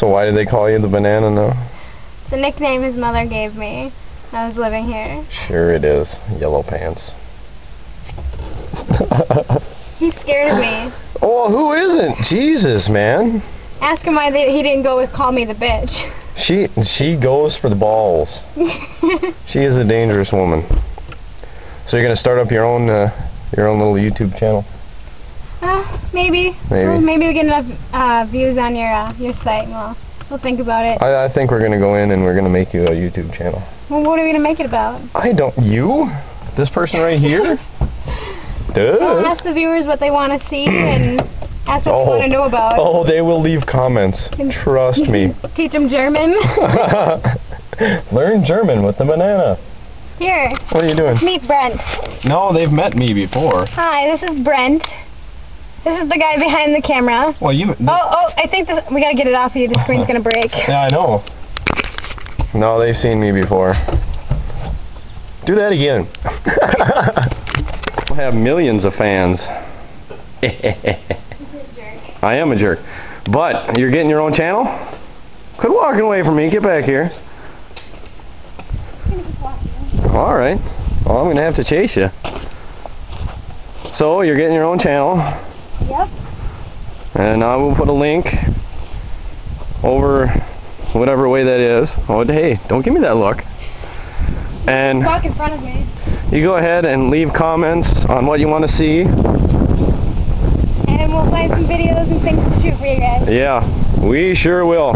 So why did they call you the banana now? The nickname his mother gave me. I was living here. Sure it is. Yellow pants. He's scared of me. Oh, who isn't? Jesus, man. Ask him why they, he didn't go with call me the bitch. She she goes for the balls. she is a dangerous woman. So you're gonna start up your own uh, your own little YouTube channel? Maybe. Maybe. Well, maybe we get enough uh, views on your uh, your site. Well, we'll think about it. I, I think we're gonna go in and we're gonna make you a YouTube channel. Well, what are we gonna make it about? I don't. You? This person right here? Well, Duh. ask the viewers what they want to see and ask what Oh. they want to know about. Oh, they will leave comments. Trust me. Teach them German. Learn German with the banana. Here, What are you doing? meet Brent. No, they've met me before. Hi, this is Brent. This is the guy behind the camera. Well, you. Oh, oh, I think this, we gotta get it off of you. The screen's gonna break. Yeah, I know. No, they've seen me before. Do that again. I have millions of fans. I am a jerk. But you're getting your own channel? Quit walking away from me. Get back here. All right. Well, I'm going to have to chase you. So, you're getting your own channel. Yep. And I will put a link over whatever way that is. Oh, hey, don't give me that look. And Walk in front of me. you go ahead and leave comments on what you want to see. And we'll find some videos and things to shoot for you guys. Yeah, we sure will.